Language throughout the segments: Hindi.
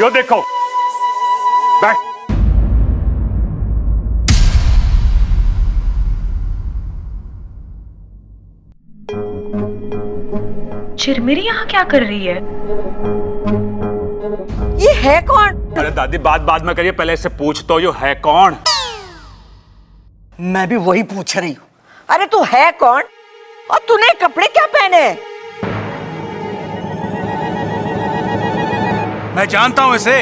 यो देखो बैठ चिरमिरी यहाँ क्या कर रही है? ये है कौन? अरे दादी बात बाद में करिए पहले इससे पूछ तो यो है कौन? मैं भी वही पूछ रही हूँ। अरे तू है कौन? और तूने कपड़े क्या पहने मैं जानता हूँ इसे।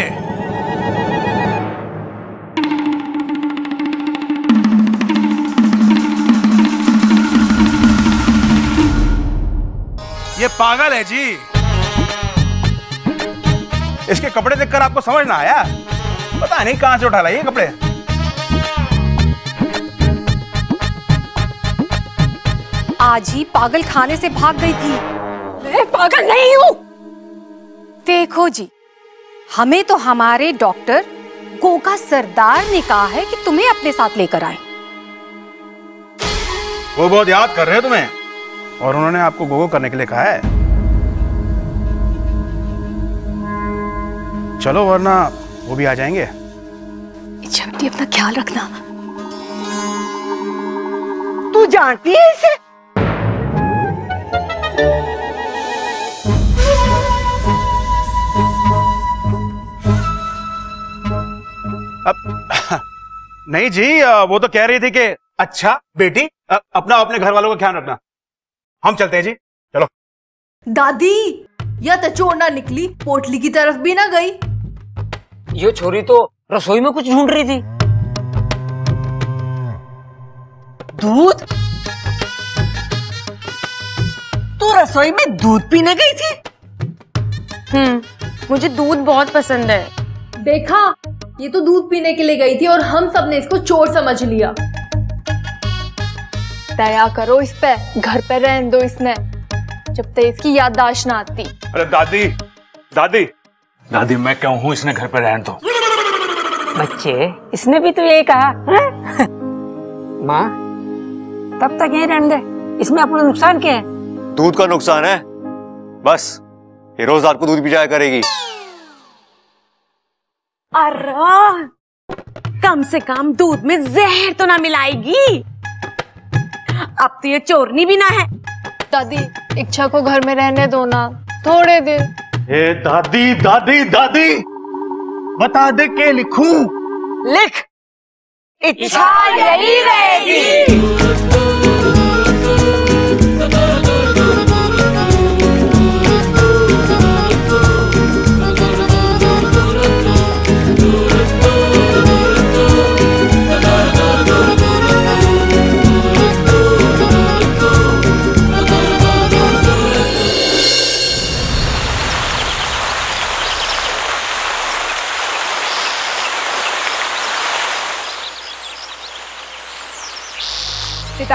ये पागल है जी। इसके कपड़े देखकर आपको समझ ना आया? पता नहीं कहाँ से उठा ला ये कपड़े। आज ही पागल खाने से भाग गई थी। मैं पागल नहीं हूँ। देखो जी हमें तो हमारे डॉक्टर कोका सरदार ने कहा है कि तुम्हें अपने साथ लेकर आए। वो बहुत याद कर रहे हैं तुम्हें। और उन्होंने आपको गोगो करने के लिए कहा है। चलो वरना वो भी आ जाएँगे। बेटी अपना ख्याल रखना। तू जानती है इसे? अब नहीं जी वो तो कह रही थी कि अच्छा बेटी अपना अपने घर वालों का ख्याल रखना। हम चलते हैं जी। चलो। दादी या तो चोर ना निकली पोटली की तरफ़ भी ना गई। ये छोरी तो रसोई में कुछ ढूंढ रही थी। दूध? तू रसोई में दूध पीने गई थी? हम्म मुझे दूध बहुत पसंद है। देखा? ये तो दूध पीने के लिए गई थी और हम सबने इसको चोर समझ लिया। दया करो इस पे घर पे रहने दो इसने जब तक इसकी याददाश्त ना आती। अरे दादी दादी। दादी मैं क्यों हूँ? इसने घर पे रहने दो। बच्चे इसने भी तो यही कहा माँ तब तक यहीं रहने दे। इसमें अपना नुकसान क्या है? दूध का नुकसान है? बस ये रोज रात को दूध पी जाया करेगी। अरे कम से कम दूध में जहर तो ना मिलाएगी। अब तो ये चोरनी भी ना है। दादी इच्छा को घर में रहने दो ना। थोड़े दिन। ए दादी दादी दादी! बता दे के लिखूं? लिख। इच्छा यही रहेगी।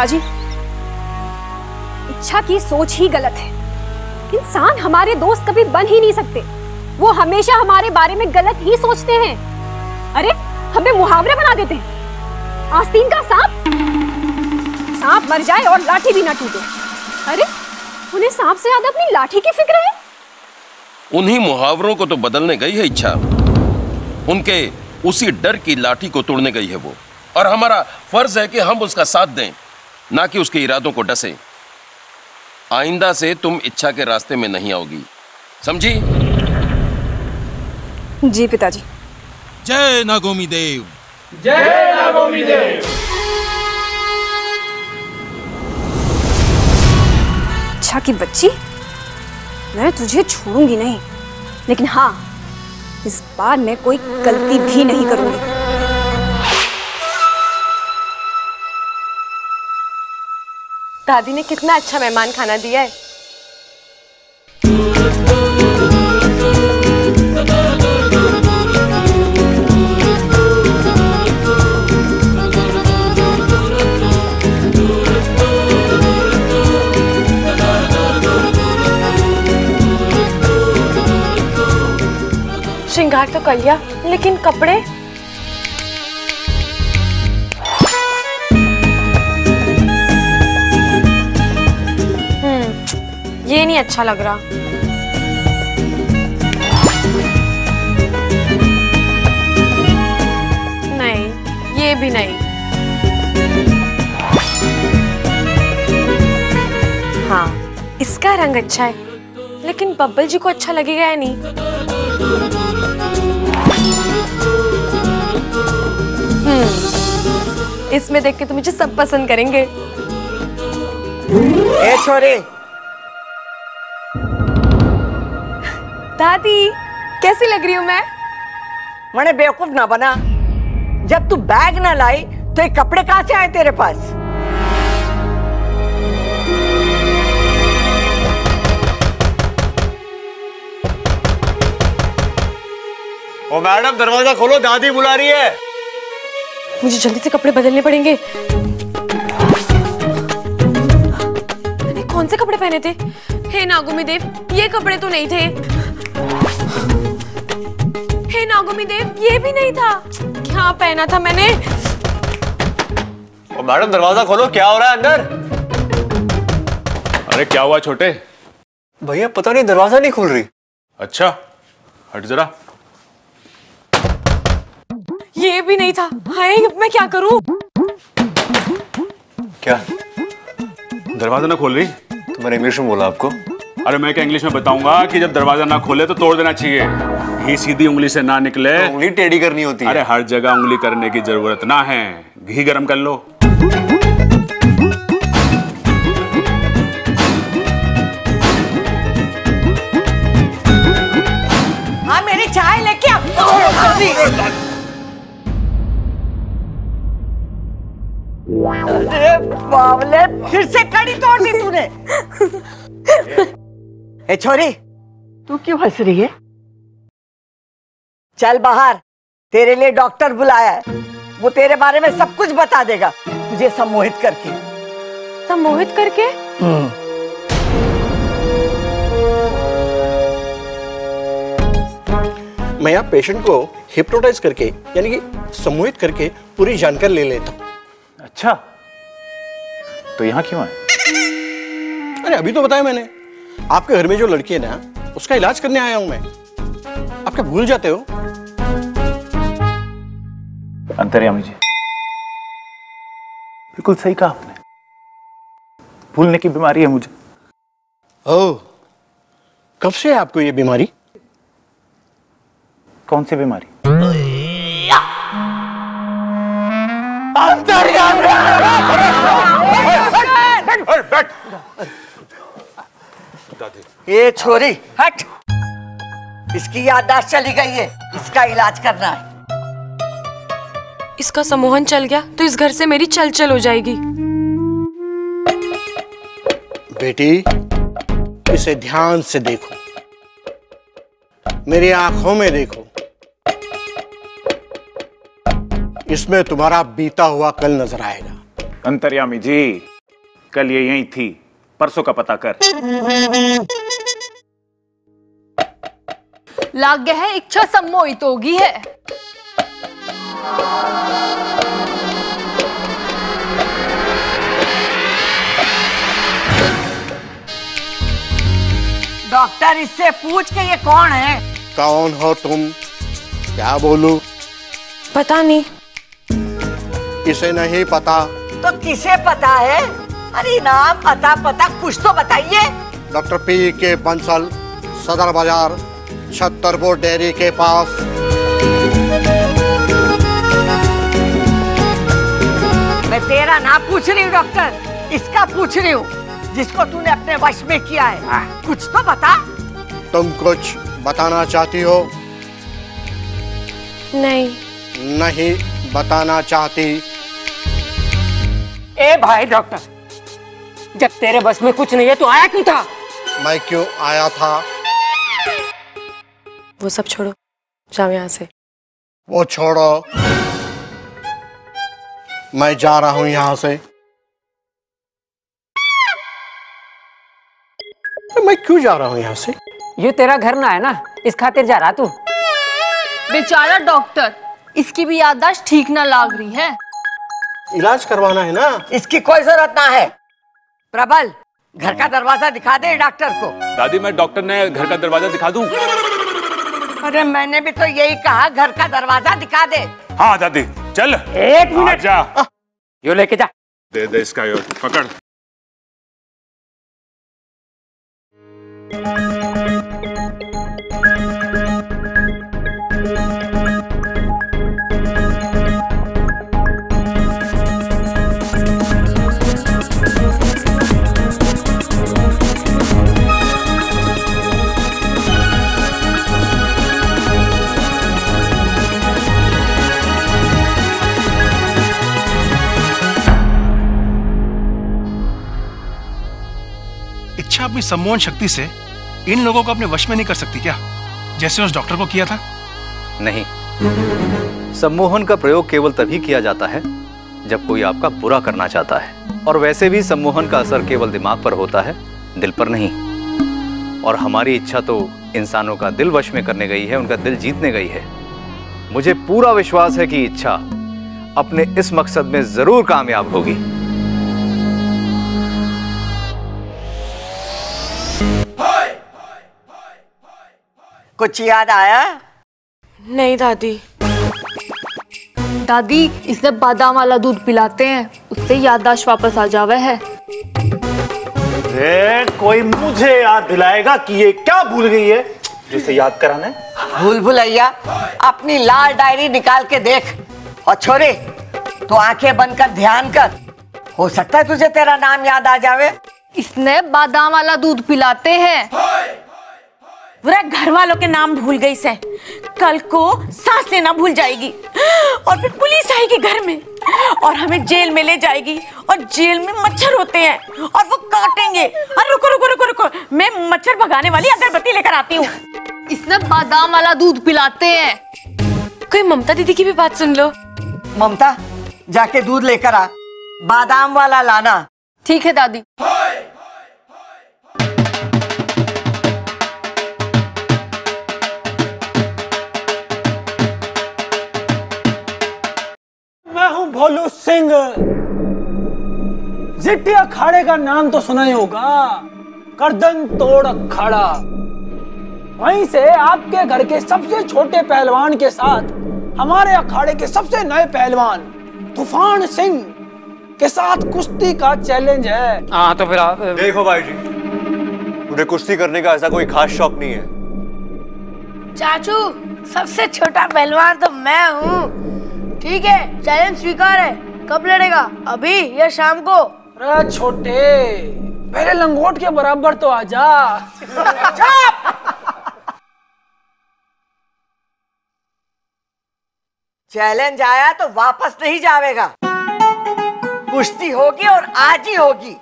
पिताजी। इच्छा की सोच ही गलत है। इंसान हमारे दोस्त कभी बन ही नहीं सकते। वो हमेशा हमारे बारे में गलत ही सोचते हैं। अरे, हमें मुहावरे बना देते हैं। आस्तीन का सांप। सांप मर जाए और लाठी भी ना टूटे। अरे, उन्हें सांप से ज़्यादा अपनी लाठी की फ़िक्र है? उन्हीं मुहावरों को तो बदलने गई है इच्छा। उनके उसी डर की लाठी को तोड़ने गई है वो। और हमारा फ़र्ज़ है कि हम उसका साथ दें। ना कि उसके इरादों को डसें। आइंदा से तुम इच्छा के रास्ते में नहीं आओगी। समझी? जी पिताजी। देव। जय नागोमी देव। अच्छा की बच्ची मैं तुझे छोड़ूँगी नहीं लेकिन हाँ इस बार मैं कोई गलती भी नहीं करूँगी। दादी ने कितना अच्छा मेहमान खाना दिया है। श्रृंगार तो कर लिया लेकिन कपड़े ये नहीं अच्छा लग रहा। नहीं, ये भी नहीं। हाँ इसका रंग अच्छा है, लेकिन बब्बल जी को अच्छा लगेगा या नहीं? हम्म इसमें देख के तो मुझे सब पसंद करेंगे। ए, छोरे दादी कैसी लग रही हूँ मैं? मैंने बेवकूफ़ ना बना। जब तू बैग ना लाई तो ये कपड़े कहाँ से आए तेरे पास? ओ मैडम दरवाज़ा खोलो दादी बुला रही है। मुझे जल्दी से कपड़े बदलने पड़ेंगे। मैंने कौन से कपड़े पहने थे? हे नागुमी देव ये कपड़े तो नहीं थे। नागुमी देव ये भी नहीं था। क्या पहना था मैंने? ओ मैडम दरवाज़ा खोलो क्या हो रहा है अंदर? अरे क्या हुआ छोटे? भैया पता नहीं दरवाज़ा नहीं खुल रही। अच्छा हट जरा। ये भी नहीं था। हाय मैं क्या करूँ? क्या? दरवाज़ा ना खोल रही। तो मैंने इंग्लिश में बोला आपको। अरे मैं क्या इंग्लिश में बताऊँगा कि जब दरवाज़ा ना खोले तो तोड़ देना चाहिए। घी सीधी उंगली से ना निकले। तो उंगली टेढ़ी करनी होती है। अरे हर जगह उंगली करने की ज़रूरत ना है। घी गरम कर लो। हाँ मेरी चाय लेके अरे बावले फिर से कड़ी तोड़ दी तूने। ए छोरी तू क्यों हंस रही है? चल बाहर तेरे लिए डॉक्टर बुलाया है। वो तेरे बारे में सब कुछ बता देगा तुझे सम्मोहित करके। सम्मोहित करके? मैं यहाँ पेशेंट को हिप्नोटाइज करके यानी कि सम्मोहित करके पूरी जानकारी ले लेता हूँ। अच्छा तो यहाँ क्यों आए? अरे अभी तो बताया मैंने। आपके घर में जो लड़की है ना उसका इलाज करने आया हूँ मैं। आप क्या भूल जाते हो? अंतर्यामी जी। बिल्कुल सही कहा आपने। भूलने की बीमारी है मुझे। ओह कब से है आपको ये बीमारी? कौन सी बीमारी? ये छोरी हट। इसकी याददाश्त चली गई है इसका इलाज करना है। इसका सम्मोहन चल गया तो इस घर से मेरी चल चल हो जाएगी। बेटी इसे ध्यान से देखो। मेरी आँखों में देखो। इसमें तुम्हारा बीता हुआ कल नज़र आएगा। अंतर्यामी जी कल ये यहीं थी परसों का पता कर। लाग्य है इच्छा सम्मोहित होगी है। डॉक्टर इससे पूछ के ये कौन है? कौन हो तुम? क्या बोलू? पता नहीं। इसे नहीं पता। तो किसे पता है? अरे नाम पता पता कुछ तो बताइए। डॉक्टर पी के बंसल सदर बाज़ार। छत्तरपुर डेयरी के पास मैं तेरा नाम पूछ रही हूँ डॉक्टर इसका पूछ रही हूँ जिसको तूने अपने वश में किया है। आ? कुछ तो बता। तुम कुछ बताना चाहती हो? नहीं। नहीं बताना चाहती। ए भाई डॉक्टर जब तेरे बस में कुछ नहीं है तो आया क्यों था? मैं क्यों आया था? वो सब छोड़ो। जाओ यहाँ से। वो छोड़ो। मैं जा रहा हूँ यहाँ से। मैं क्यों जा रहा हूँ यहाँ से? ये तेरा घर ना है ना? इस खातिर जा रहा तू। बेचारा डॉक्टर इसकी भी याददाश्त ठीक ना लाग रही है। इलाज करवाना है ना? इसकी कोई ज़रूरत ना है। प्रबल घर का दरवाज़ा दिखा दे डॉक्टर को। दादी मैं डॉक्टर ने घर का दरवाज़ा दिखा दूँ? अरे मैंने भी तो यही कहा घर का दरवाज़ा दिखा दे। हाँ दादी चल। एक मिनट। जा। यो लेके जा। दे दे इसका यो पकड़। इच्छा अपनी सम्मोहन शक्ति से इन लोगों को अपने वश में नहीं कर सकती क्या? जैसे उस डॉक्टर को किया था? नहीं। सम्मोहन का प्रयोग केवल तभी किया जाता है जब कोई आपका बुरा करना चाहता है। और वैसे भी सम्मोहन का असर केवल दिमाग पर होता है, दिल पर नहीं। और हमारी इच्छा तो इंसानों का दिल वश में करने गई है, उनका दिल जीतने गई है। मुझे पूरा विश्वास है कि इच्छा अपने इस मकसद में ज़रूर कामयाब होगी। कुछ याद आया? नहीं दादी। दादी इसने बादाम वाला दूध पिलाते हैं। उससे याददाश्त वापस आ जावे है। ए, कोई मुझे याद दिलाएगा कि ये क्या भूल गई है? जिसे याद कराना है। भूल भुलैया अपनी लाल डायरी निकाल के देख। और छोरे तो आँखें बंद कर ध्यान कर। हो सकता है तुझे तेरा नाम याद आ जावे। इसने बादाम वाला दूध पिलाते हैं। बुरा घर वालों के नाम भूल गई से कल को सांस लेना भूल जाएगी। और फिर पुलिस आएगी घर में। और हमें जेल में ले जाएगी। और जेल में मच्छर होते हैं। और वो काटेंगे। और रुको रुको रुको रुको। मैं मच्छर भगाने वाली अगरबत्ती लेकर आती हूँ। इसने बादाम वाला दूध पिलाते हैं। कोई ममता दीदी की भी बात सुन लो। ममता जाके दूध लेकर आ। बादाम वाला लाना। ठीक है दादी। भोलू सिंह। जिट्टी अखाड़े का नाम तो सुना ही होगा। करदन तोड़ अखाड़ा वहीं से आपके घर के सबसे छोटे पहलवान के साथ हमारे अखाड़े के सबसे नए पहलवान तूफ़ान सिंह के साथ कुश्ती का चैलेंज है। हाँ तो फिर आप देखो भाई जी मुझे कुश्ती करने का ऐसा कोई खास शौक नहीं है। चाचू सबसे छोटा पहलवान तो मैं हूँ। ठीक है चैलेंज स्वीकार है। कब लड़ेगा? अभी या शाम को? अरे छोटे पहले लंगोट के बराबर तो आजा। चैलेंज आया तो वापस नहीं जावेगा। कुश्ती होगी और आज ही होगी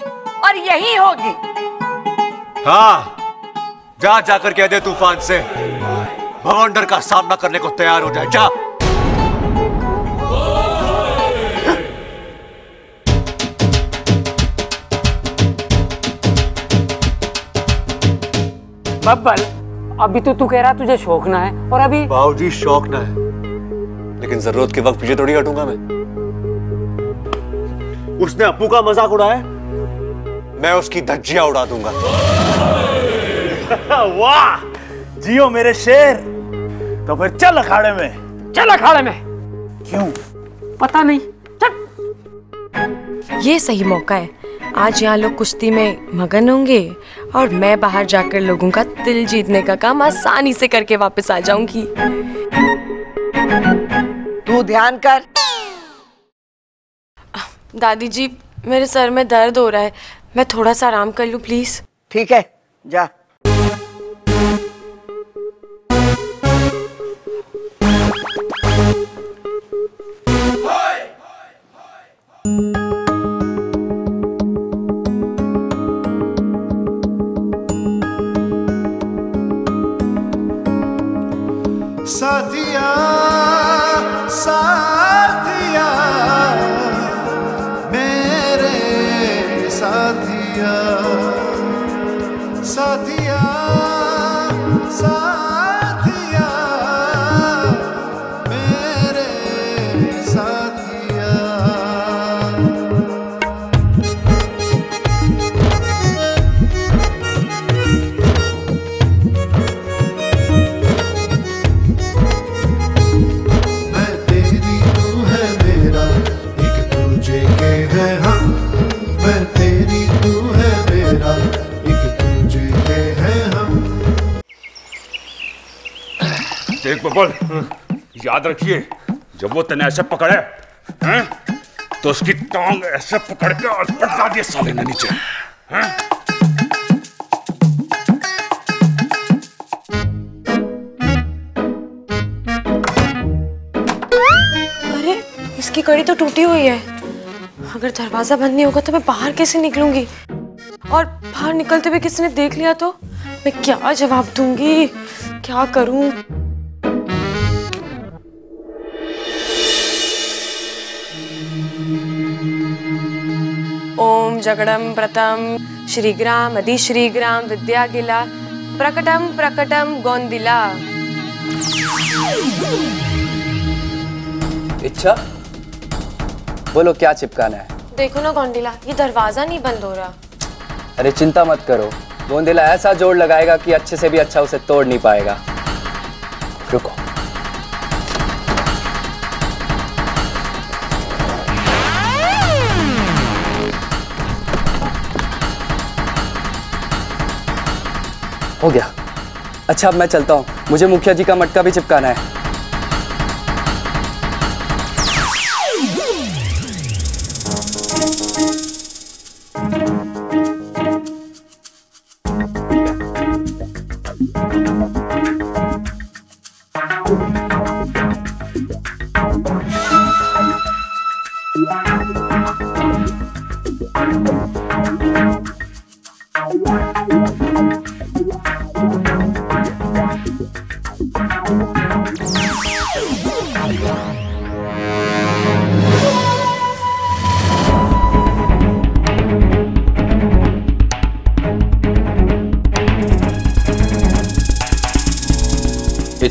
और यही होगी। हाँ जा जाकर कह दे तूफ़ान से। भवंडर का सामना करने को तैयार हो जाए जा। बब्बल अभी तो तू कह रहा तुझे शौक ना है और अभी बाबूजी शौक ना है। लेकिन ज़रूरत के वक्त पीछे थोड़ी हटूँगा मैं। उसने अप्पू का मज़ाक उड़ाया मैं उसकी धज्जियाँ उड़ा दूँगा। वाह! जियो मेरे शेर। तो फिर चल अखाड़े में। चल अखाड़े में। क्यों? पता नहीं। चल। ये सही मौका है। आज यहाँ लोग कुश्ती में मगन होंगे। और मैं बाहर जाकर लोगों का दिल जीतने का काम आसानी से करके वापस आ जाऊँगी। तू ध्यान कर। दादी जी मेरे सर में दर्द हो रहा है। मैं थोड़ा सा आराम कर लूँ प्लीज़ ठीक है जा। sadia. एक बबल याद रखिए, जब वो तने ऐसे पकड़े, हैं तो उसकी टांग ऐसे पकड़ के और पटका दिए साले ने नीचे, हैं। अरे, इसकी कड़ी तो टूटी हुई है। अगर दरवाज़ा बंद नहीं होगा तो मैं बाहर कैसे निकलूँगी? और बाहर निकलते हुए किसी ने देख लिया तो मैं क्या जवाब दूँगी? क्या करूँ? जगड़म प्रतम श्रीग्राम अधि श्रीग्राम विद्यागिला प्रकटम प्रकटम गोंदिला। इच्छा? बोलो क्या चिपकाना है? देखो ना गोंडिला ये दरवाज़ा नहीं बंद हो रहा। अरे चिंता मत करो। गोंदिला ऐसा जोड़ लगाएगा कि अच्छे से भी अच्छा उसे तोड़ नहीं पाएगा। हो गया। अच्छा अब मैं चलता हूँ। मुझे मुखिया जी का मटका भी चिपकाना है।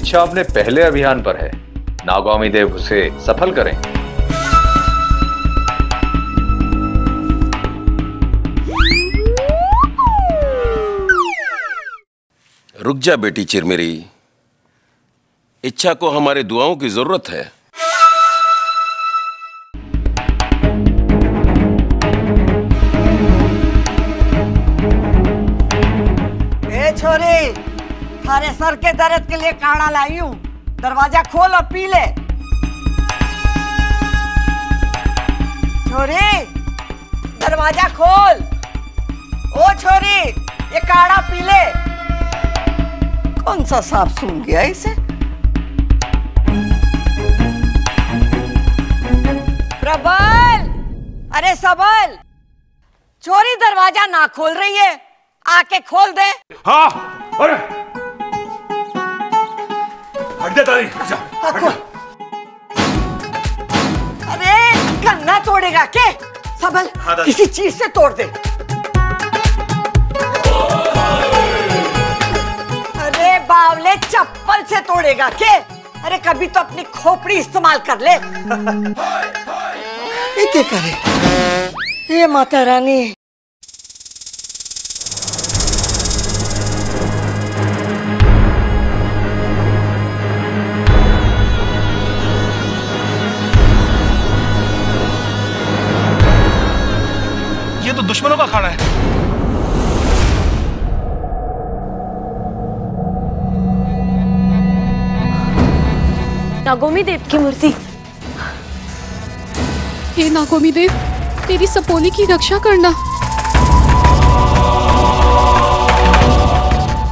इच्छा अपने पहले अभियान पर है। नागौमी देव उसे सफल करें। रुक जा बेटी चिरमिरी। इच्छा को हमारे दुआओं की ज़रूरत है। सर के दर्द के लिए काढ़ा लाई हूँ। दरवाज़ा खोल और पी ले। छोरी दरवाज़ा खोल। ओ छोरी ये काढ़ा पी ले। कौन सा सांप सूंघ गया इसे? प्रबल! अरे सबल! चोरी दरवाज़ा ना खोल रही है। आके खोल दे। हाँ अरे हाँ, किसी चीज़ से तोड़ दे अरे बावले चप्पल से तोड़ेगा के अरे कभी तो अपनी खोपड़ी इस्तेमाल कर ले ये क्या करे ये माता रानी दुश्मनों का अखाड़ा है। नागोमी देव की मूर्ति। हे नागोमी देव तेरी सपोली की रक्षा करना।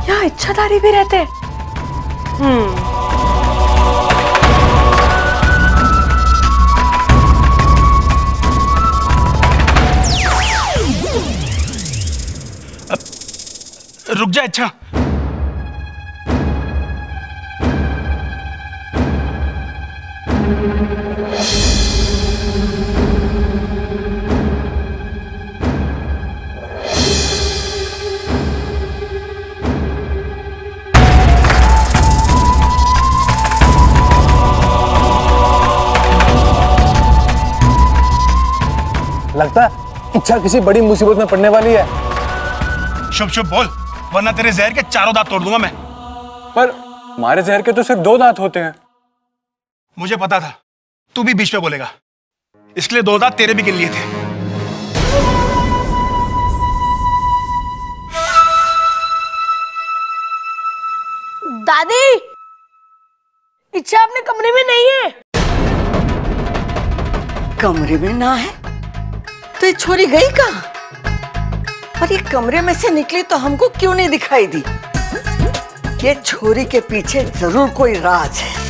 यहाँ इच्छाधारी भी रहते हैं। रुक जा अच्छा। लगता है इच्छा किसी बड़ी मुसीबत में पड़ने वाली है। शुभ शुभ बोल। वरना तेरे जहर के चारों दांत तोड़ दूँगा मैं। पर हमारे जहर के तो सिर्फ़ दो दांत होते हैं। मुझे पता था। तू भी बीच में बोलेगा। इसलिए दो दांत तेरे भी गिन लिए थे। दादी! इच्छा अपने कमरे में नहीं है। कमरे में ना है? तो ये छोरी गई कहाँ? और ये कमरे में से निकली तो हमको क्यों नहीं दिखाई दी? ये छोरी के पीछे ज़रूर कोई राज है।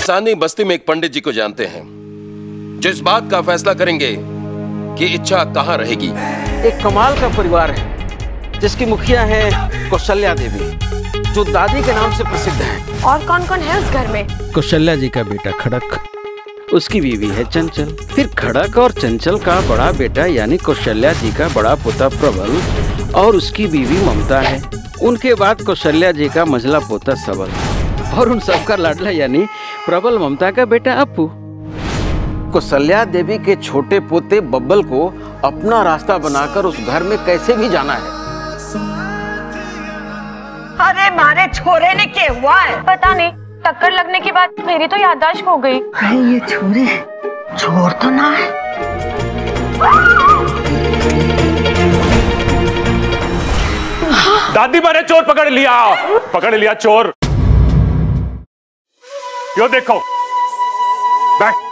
सानी बस्ती में एक पंडित जी को जानते हैं जो इस बात का फैसला करेंगे कि इच्छा कहाँ रहेगी। एक कमाल का परिवार है जिसकी मुखिया है कौशल्या देवी जो दादी के नाम से प्रसिद्ध है। और कौन कौन है उस घर में? कौशल्या जी का बेटा खड़क। उसकी बीवी है चंचल। फिर खड़क और चंचल का बड़ा बेटा यानी कौशल्या जी का बड़ा पोता प्रबल और उसकी बीवी ममता है। उनके बाद कौशल्या जी का मझला पोता सबल। और उन सबका लाडला यानी प्रबल ममता का बेटा अपू कौशल्या देवी के छोटे पोते बब्बल को अपना रास्ता बनाकर उस घर में कैसे भी जाना है। अरे मारे छोरे ने क्या हुआ है? पता नहीं। टक्कर लगने के बाद मेरी तो याददाश्त हो गई। कहीं ये छोरे चोर तो ना है। दादी मैंने चोर पकड़ लिया। पकड़ लिया चोर। यो देखो। बैठ।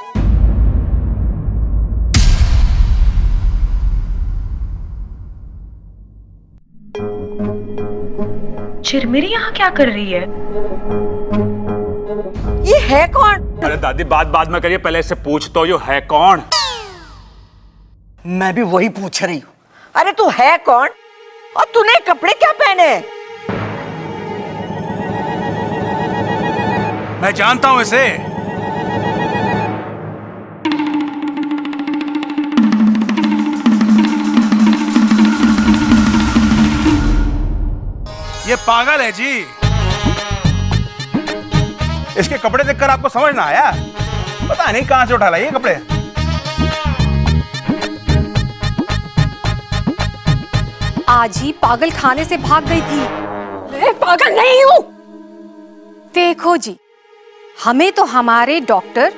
चिरमिरी यहाँ क्या कर रही है? ये है कौन? अरे दादी बात बाद में करिए पहले इससे पूछ तो यो है कौन? मैं भी वही पूछ रही हूँ। अरे तू है कौन? और तूने कपड़े क्या पहने मैं जानता हूँ इसे। ये पागल है जी। इसके कपड़े देखकर आपको समझ ना आया? पता नहीं कहाँ से उठा लाइए कपड़े। आज ही पागल खाने से भाग गई थी। मैं पागल नहीं हूँ। देखो जी हमें तो हमारे डॉक्टर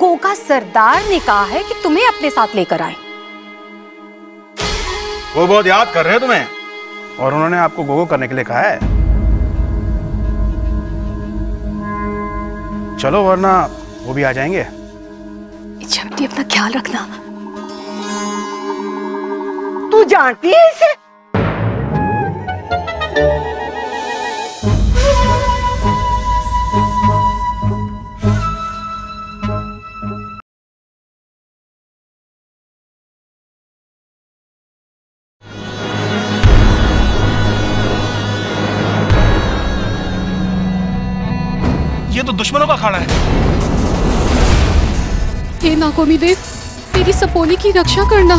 गोगा सरदार ने कहा है कि तुम्हें अपने साथ लेकर आए। वो बहुत याद कर रहे हो तुम्हें। और उन्होंने आपको गोगो करने के लिए कहा है। चलो वरना वो भी आ जाएँगे। इच्छा अपना ख्याल रखना। तू जानती है इसे? दुश्मनों का खाना है। हे नागोमी देव मेरी सपोली की रक्षा करना।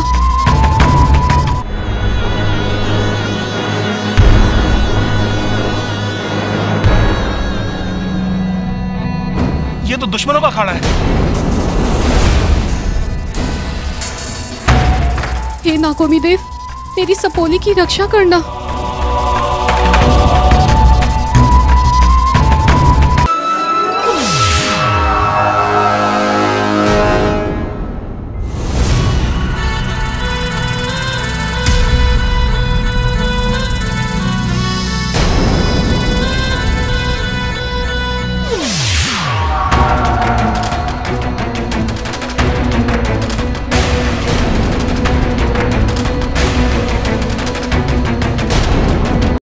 ये तो दुश्मनों का खाना है। हे नागोमी देव तेरी सपोली की रक्षा करना।